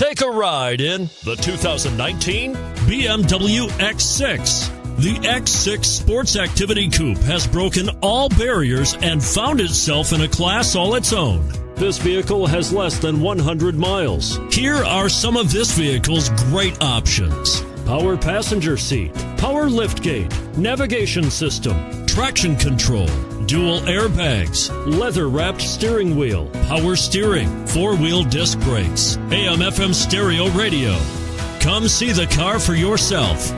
Take a ride in the 2019 BMW X6. The X6 Sports Activity Coupe has broken all barriers and found itself in a class all its own. This vehicle has less than 100 miles. Here are some of this vehicle's great options power passenger seat, power liftgate, navigation system, traction control, dual airbags, leather wrapped steering wheel, power steering, four wheel disc brakes, AM FM stereo radio. Come see the car for yourself.